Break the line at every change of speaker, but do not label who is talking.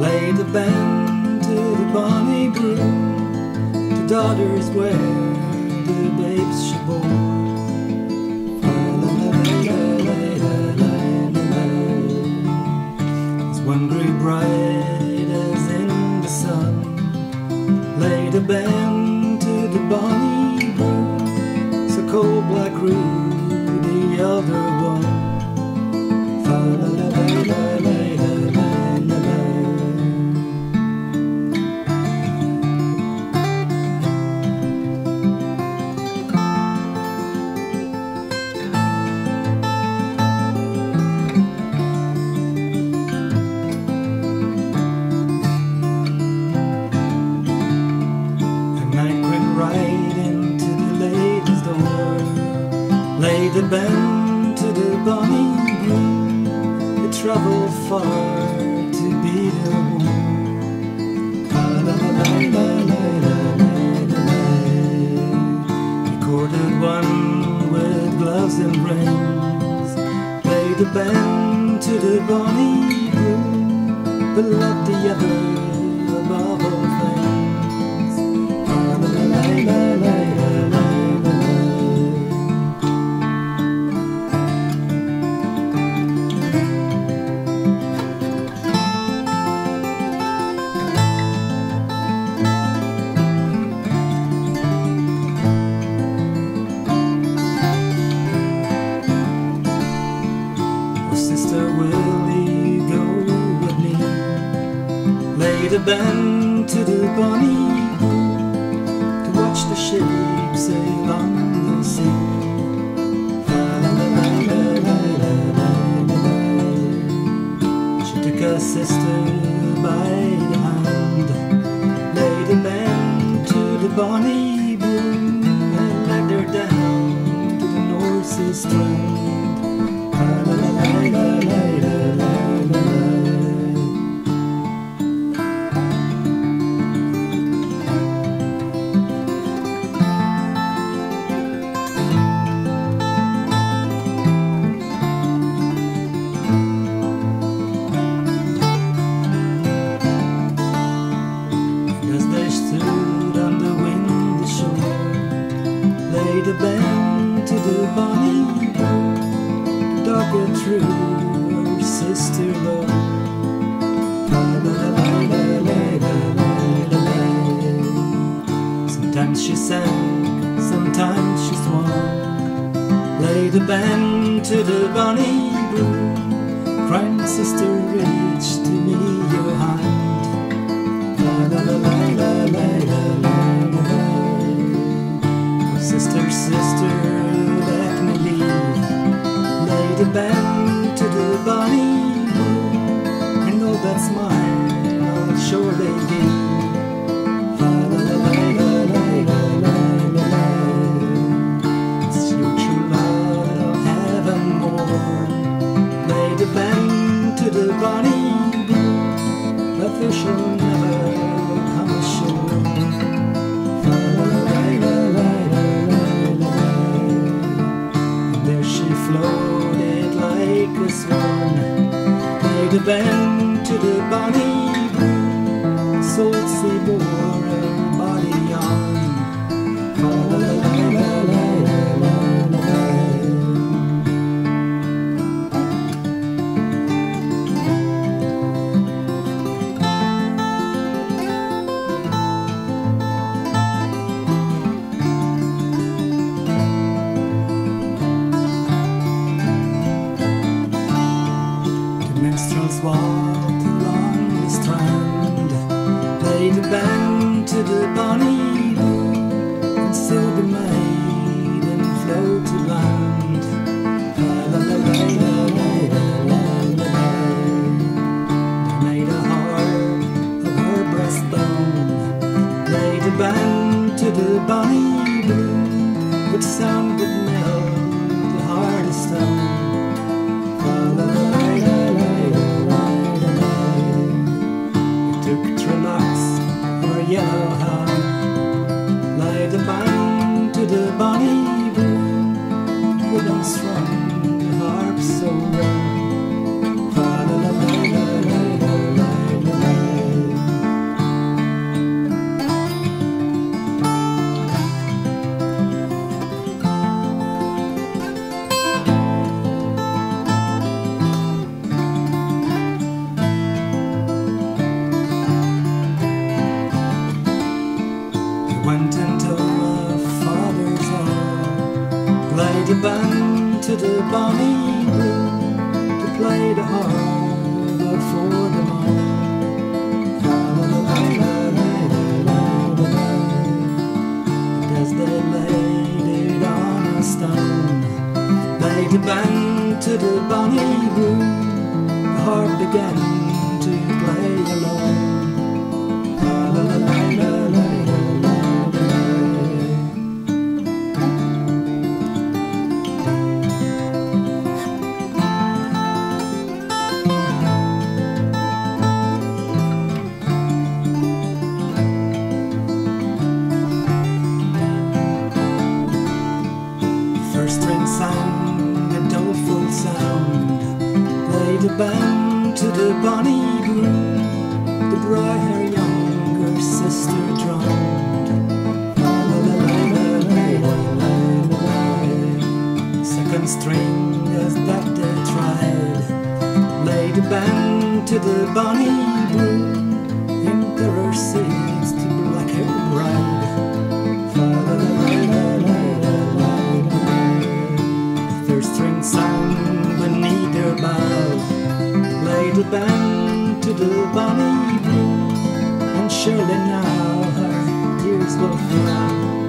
Lay the band to the bonny broom, to daughters where the babes she bore. One grew bright as in the sun, lay the band to the bonny broom, so cold black Rue, travelled far to be the He courted one with gloves and rings. Lay the band to the bonny broom, but left the other above all things. Oh, sister, will you go with me? Lay the band to the bonny to watch the ship sail on the sea. She took her sister by the hand, laid the band to the bonny darker through her sister low. Sometimes she sang, sometimes she swung. Laid a band to the bonny broom, crying, sister, reach to me your hand. La la la la la la la. Sister, sister, the band to the bonny broom, and all that's mine I'll surely give. The band to the bonny broom, but they shall never come ashore. There she floated like a swan, a band to the bonny broom, salt sea the bonny and so the maiden float to land. A band to the bonny blue to play the harp all. As they laid it on a stone, a band to the bonny blue, the harp began to play alone. Sang a doleful sound, played a band to the bonny blue, the bright younger sister drowned. Second string as that they tried, laid a band to the bonny blue, emperor bonny